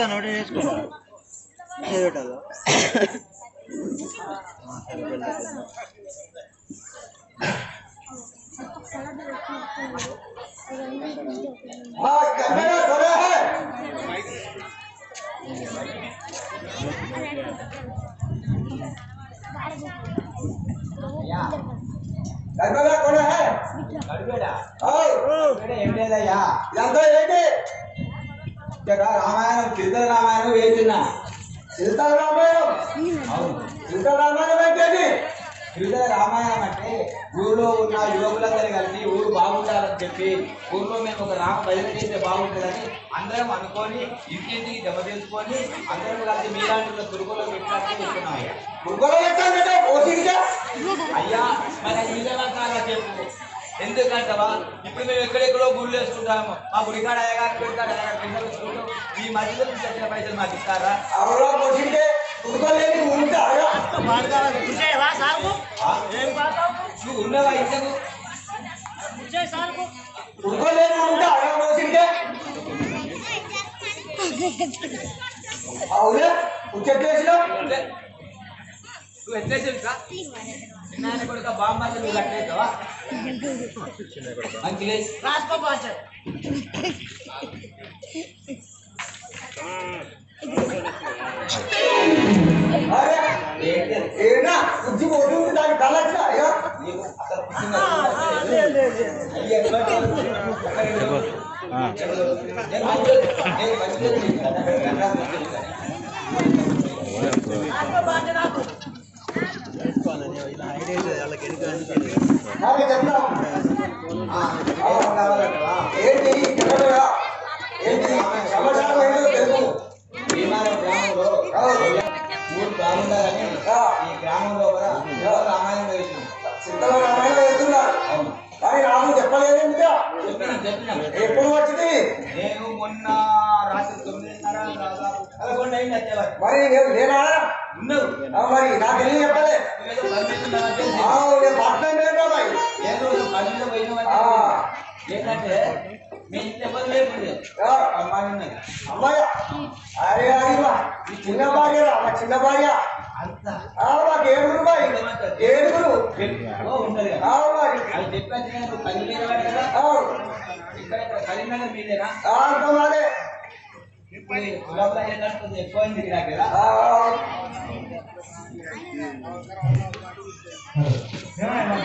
వేస్తాను ఒకటి వేసుకుంటాను ఏదో గడబడా కూడా హై. గడబడా ఓయ్ గడబడా ఏమిలేదయ్యా ఎంత ఏంటి? ఇక్కడ రామాయణం చింతల రామాయణం వేస్తున్నా చింతల రామాయణం. అవును. సీతా రామాయణం అంటే కిరితల రామాయణం అంటే ఊళ్ళో ఉన్న యువకులందరూ కలిసి ఊరు బాగుండాలని చెప్పి ఊళ్ళో మేము ఒక రామ భజన చేస్తే బాగుంటుందని అందరం అనుకొని ఇంటింటికి జమ చేసుకొని అందరం కలిసి మీలాంటి తురుకులో పెట్టాలని చెప్తున్నాం అయ్యా. ముగ్గురు ఎత్తానంటే అయ్యా మన ఈ రకాల చెప్పు. ఎందుకంటవా? ఇప్పుడు మేము ఎక్కడెక్కడో గుళ్ళు వేసుకుంటాము. మా గుడికాడ అయ్యగారు గుడికాడ అయ్యగారు కింద వేసుకుంటాం ఈ మధ్యలో నుంచి వచ్చిన పైసలు మాకు ఇస్తారా? నువ్వు ఉన్నవా ఇంతకు? అవునా? నువ్వు ఎట్లా చెప్తా చిన్న కొడుక బామ్మ నువ్వు కట్టేస్తావా అంకిలేష్ అరే ఏంటి అది? ఈ గ్రామంలో కూడా రామాయణం వేసినాం సిద్ధల రామాయణ వెళ్తున్నారు అవును. కానీ రాము చెప్పలేదేంటిగా చెప్పినాం చెప్పినాం. ఎప్పుడు వచ్చింది? నేను మొన్న రాత్రి తొమ్మిదిన్నర దాదాపు పదకొండు అయింది వచ్చేవారు మరి నేను ఆ, మరి నాకు తెలియ చెప్పలే. ఏంటంటే మీ ఇంట్లో ఎవరు లేకుండే. ఆ, అమ్మాయి ఉన్నది. అమ్మాయ? అరే అడిగా ఈ చిన్న భార్య రా మా చిన్న భార్య. ఆడవాకి ఏడుగురు బాయ్ ఏడుగురు ఆడవాకి కరీంనగర్ మీదేనా? అర్థమాలే ఎక్కువైంది కదా. ఏమైనా